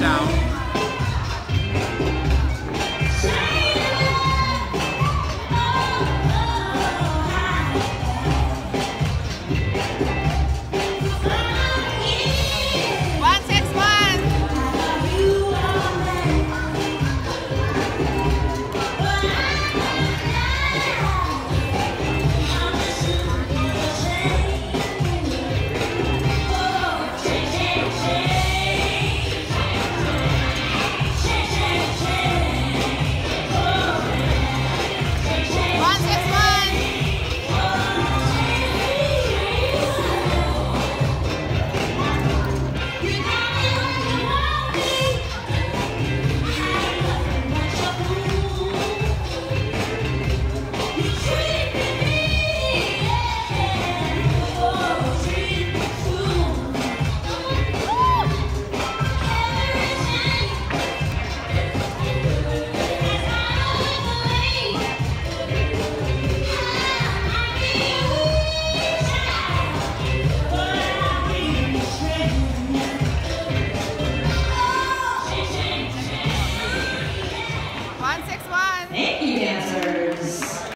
down. Thank you, dancers.